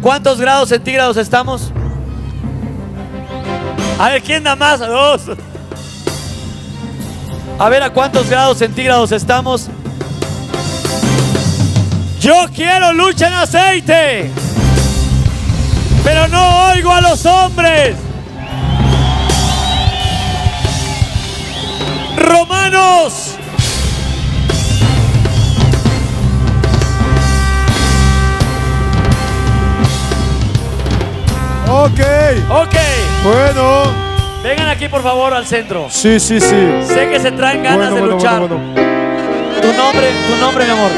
¿Cuántos grados centígrados estamos? A ver, ¿quién da más? Dos. A ver, ¿a cuántos grados centígrados estamos? Yo quiero lucha en aceite. Pero no oigo a los hombres. Romanos. Ok. Ok. Bueno. Vengan aquí por favor al centro. Sí, sí, sí. Sé que se traen ganas Bueno, de bueno, luchar. bueno, bueno. Tu nombre, tu nombre, mi amor.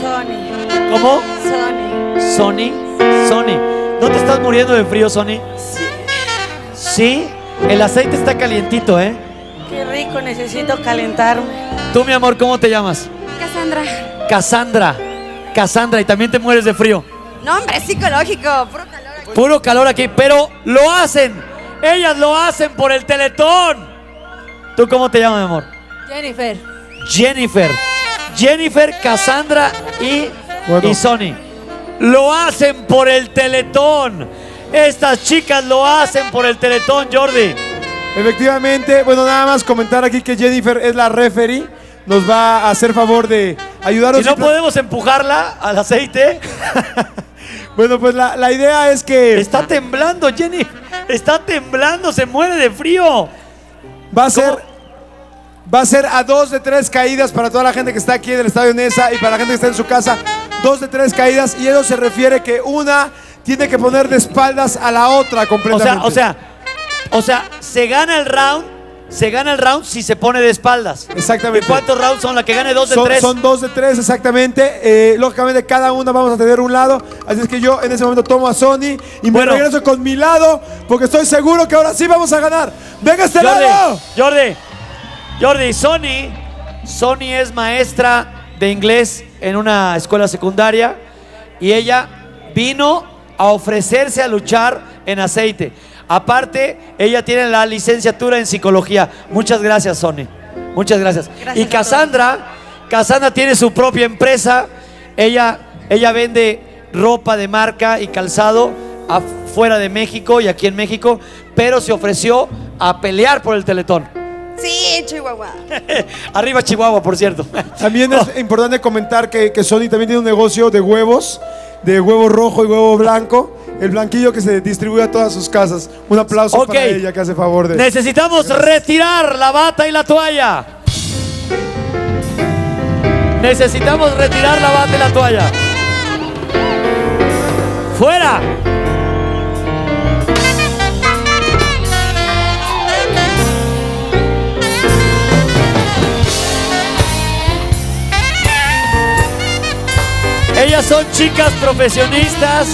Sony. ¿Cómo? Sony. Sony. Sony. ¿No te estás muriendo de frío, Sony? Sí. Sí. El aceite está calientito, ¿eh? Qué rico, necesito calentarme. Tú, mi amor, ¿cómo te llamas? Cassandra. Cassandra. Cassandra, y también te mueres de frío. No, hombre, es psicológico. Puro calor. Puro calor aquí, pero lo hacen. Ellas lo hacen por el teletón. ¿Tú cómo te llamas, mi amor? Jennifer. Jennifer. Jennifer, Cassandra y, Bueno. y Sony. Lo hacen por el teletón. Estas chicas lo hacen por el teletón, Jordi. Efectivamente, bueno, nada más comentar aquí que Jennifer es la referee. Nos va a hacer favor de ayudarnos. Si no podemos empujarla al aceite. Bueno, pues la, la idea es que Está temblando, Jenny. Está temblando, se muere de frío. va a ser va a ser a dos de tres caídas para toda la gente que está aquí en el Estadio Nesa y para la gente que está en su casa. Dos de tres caídas y eso se refiere que una tiene que poner de espaldas a la otra O completamente. sea, o sea, o sea, se gana el round, se gana el round si se pone de espaldas. Exactamente. ¿Y cuántos rounds son? La que gane dos de son, tres. son dos de tres exactamente. Eh, lógicamente cada una vamos a tener un lado. Así es que yo en ese momento tomo a Sony y me Bueno. regreso con mi lado porque estoy seguro que ahora sí vamos a ganar. ¡Venga este Jordi, lado! Jordi, Jordi, Sony, Sony es maestra de inglés en una escuela secundaria y ella vino a ofrecerse a luchar en aceite. Aparte, ella tiene la licenciatura en psicología. Muchas gracias, Sony. Muchas gracias. Gracias y. Cassandra, Cassandra tiene su propia empresa. Ella, ella vende ropa de marca y calzado afuera de México y aquí en México, pero se ofreció a pelear por el Teletón. Sí, Chihuahua. Arriba Chihuahua, por cierto. También es importante comentar que, que Sony también tiene un negocio de huevos, de huevo rojo y huevo blanco. El blanquillo que se distribuye a todas sus casas. Un aplauso Ok. para ella que hace favor de. Necesitamos retirar la bata y la toalla. Necesitamos retirar la bata y la toalla. ¡Fuera! Ellas son chicas profesionistas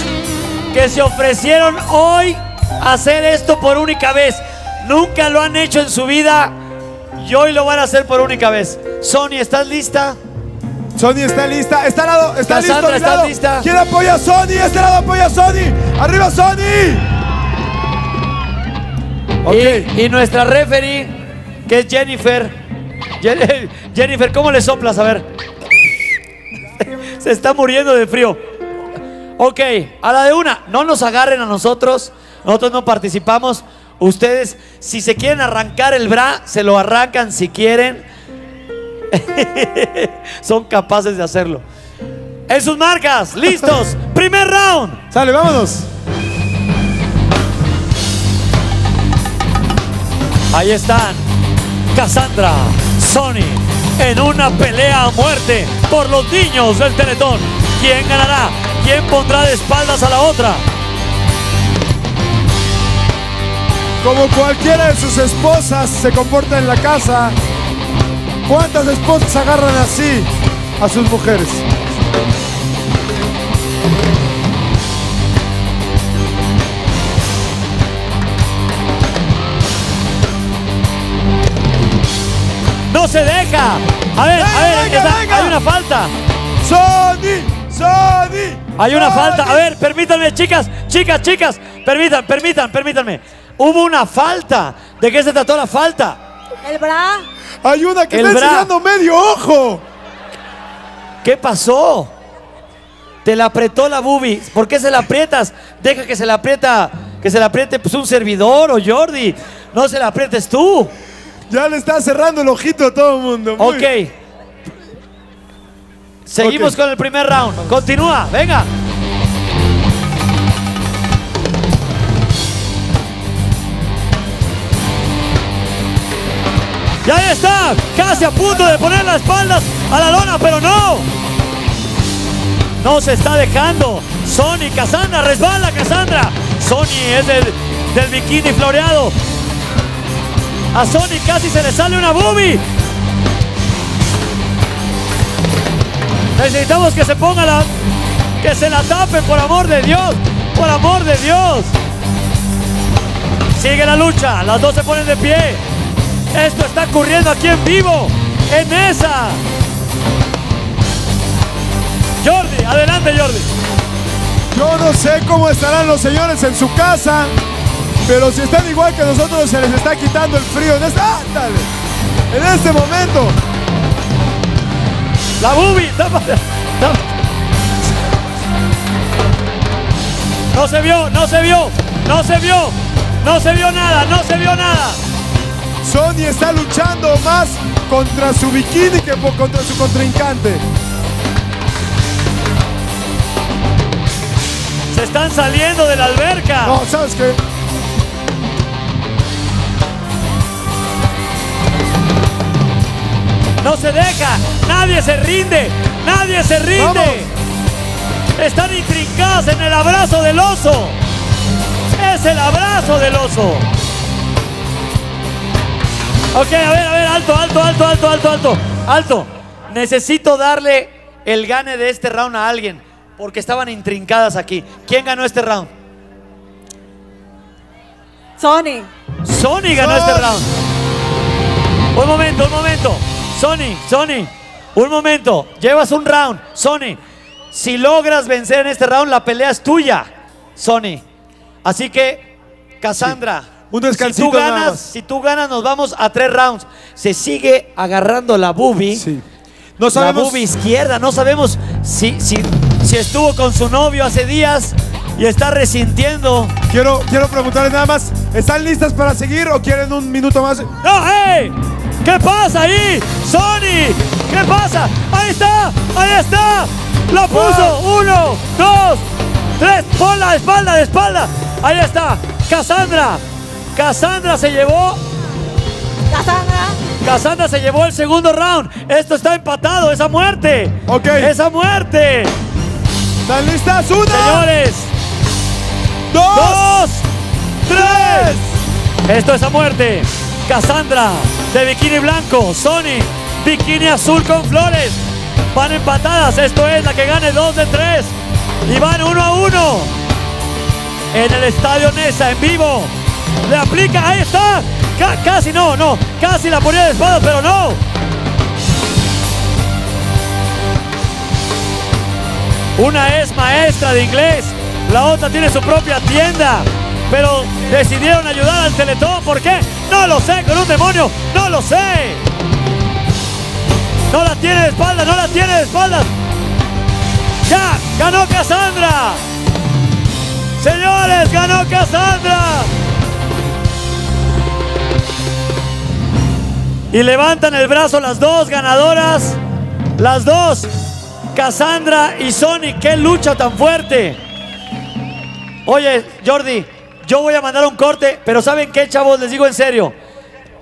que se ofrecieron hoy a hacer esto por única vez. Nunca lo han hecho en su vida y hoy lo van a hacer por única vez. Sony, ¿estás lista? Sony está lista. Está al lado. Está Cassandra, listo. ¿estás lado. lista? ¿Quién apoya a Sony? Este lado apoya a Sony. ¡Arriba Sony! Ok. Y, y nuestra referee, que es Jennifer. Jen- Jennifer, ¿cómo le soplas? A ver. Se está muriendo de frío. Ok, a la de una, no nos agarren a nosotros. Nosotros no participamos. Ustedes, si se quieren arrancar el bra, se lo arrancan si quieren. Son capaces de hacerlo. En sus marcas, listos. Primer round. Sale, vámonos. Ahí están Cassandra, Sony, en una pelea a muerte por los niños del Teletón. ¿Quién ganará? ¿Quién pondrá de espaldas a la otra? Como cualquiera de sus esposas se comporta en la casa, ¿cuántas esposas agarran así a sus mujeres? Se deja! A ver, a ver, Venga, está- venga. hay una falta. ¡Sony! ¡Sony! Hay una ¡Sony! falta. A ver, permítanme, chicas, chicas, chicas. Permitan, permitan, permítanme. Hubo una falta. ¿De qué se trató la falta? El bra. Hay una que El está bra. enseñando medio ojo. ¿Qué pasó? Te la apretó la boobie. ¿Por qué se la aprietas? Deja que se la aprieta, que se la apriete pues, un servidor o Jordi. No se la aprietes tú. Ya le está cerrando el ojito a todo el mundo. Muy Ok. Seguimos con el primer round. Continúa, venga. Y ahí está, casi a punto de poner las espaldas a la lona, pero no. No se está dejando. Sony, Cassandra, resbala Cassandra. Sony es del, del bikini floreado. A Sony casi se le sale una boobie. Necesitamos que se ponga la. Que se la tapen, por amor de Dios. Por amor de Dios. Sigue la lucha. Las dos se ponen de pie. Esto está ocurriendo aquí en vivo. En esa. Jordi, adelante Jordi. Yo no sé cómo estarán los señores en su casa, pero si están igual que nosotros, se les está quitando el frío en este, ándale, en este momento. La tápate, tápate. No se vio, no se vio, no se vio, no se vio nada, no se vio nada. Sony está luchando más contra su bikini que contra su contrincante. Se están saliendo de la alberca. No, ¿sabes qué? No se deja, nadie se rinde, nadie se rinde. Están intrincadas en el abrazo del oso. Es el abrazo del oso. Ok, a ver, a ver, alto, alto, alto, alto, alto, alto, alto. Necesito darle el gane de este round a alguien, porque estaban intrincadas aquí. ¿Quién ganó este round? Sony. Sony ganó este round. Un momento, un momento. Sony, Sony, un momento. Llevas un round. Sony, si logras vencer en este round, la pelea es tuya. Sony. Así que, Cassandra, Un si tú nada ganas, más. si tú ganas, nos vamos a tres rounds. Se sigue agarrando la boobie. Sí. No La sabemos. boobie izquierda, no sabemos si, si, si estuvo con su novio hace días y está resintiendo. Quiero, quiero preguntarles nada más. ¿Están listas para seguir o quieren un minuto más? ¡No, hey! ¿Qué pasa ahí? ¡Sony! ¿Qué pasa? ¡Ahí está! ¡Ahí está! ¡La puso! ¡Uno, dos, tres! ¡Ponla de espalda, de espalda! ¡Ahí está! ¡Cassandra! Cassandra se llevó. Cassandra. Cassandra se llevó el segundo round. Esto está empatado, esa muerte. Ok. Esa muerte. ¿Están listas? ¡Una! Señores, ¡Dos! dos, tres. Esto es a muerte. Cassandra de bikini blanco. Sony, bikini azul con flores. Van empatadas. Esto es la que gane dos de tres. Y van uno a uno. En el estadio Nesa, en vivo. Le aplica. Ahí está. Ca- casi no, no. Casi la ponía de espada, pero no. Una es maestra de inglés, la otra tiene su propia tienda, pero decidieron ayudar al Teletón. ¿Por qué? No lo sé, con un demonio, no lo sé. No la tiene de espaldas, no la tiene de espaldas. Ya, ganó Cassandra. Señores, ganó Cassandra. Y levantan el brazo las dos ganadoras. Las dos. Cassandra y Sony. ¡Qué lucha tan fuerte! Oye, Jordi, yo voy a mandar un corte, pero ¿saben qué, chavos? Les digo en serio.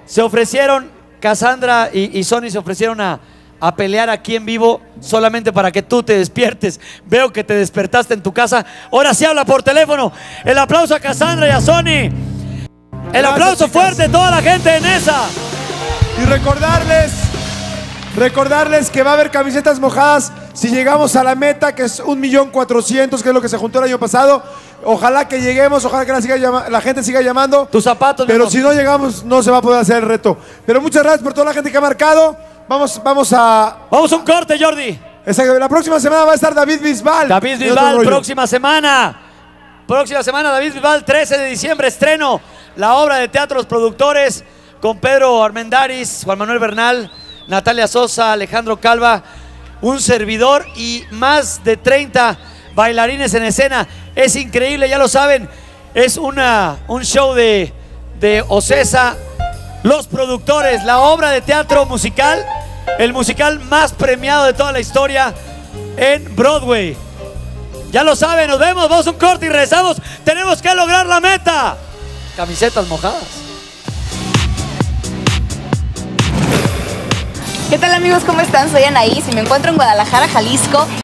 Se ofrecieron, Cassandra y, y Sony se ofrecieron a, a pelear aquí en vivo solamente para que tú te despiertes. Veo que te despertaste en tu casa. Ahora sí habla por teléfono. El aplauso a Cassandra y a Sony. El Gracias, aplauso chicas. fuerte de toda la gente en esa. Y recordarles, recordarles que va a haber camisetas mojadas si llegamos a la meta, que es un millón cuatrocientos, que es lo que se juntó el año pasado. Ojalá que lleguemos, ojalá que la, siga llama- la gente siga llamando. Tus zapatos, Pero si no llegamos, no se va a poder hacer el reto. Pero muchas gracias por toda la gente que ha marcado. Vamos, vamos a. Vamos a un corte, Jordi. Exacto, la próxima semana va a estar David Bisbal. David Bisbal, próxima semana. Próxima semana, David Bisbal, 13 de diciembre, estreno la obra de teatro Los Productores con Pedro Armendaris, Juan Manuel Bernal, Natalia Sosa, Alejandro Calva, un servidor y más de 30 bailarines en escena. Es increíble, ya lo saben. Es una, un show de, de Ocesa, los productores, la obra de teatro musical, el musical más premiado de toda la historia en Broadway. Ya lo saben, nos vemos, vamos a un corte y regresamos. Tenemos que lograr la meta. Camisetas mojadas. ¿Qué tal amigos? ¿Cómo están? Soy Anaís y me encuentro en Guadalajara, Jalisco.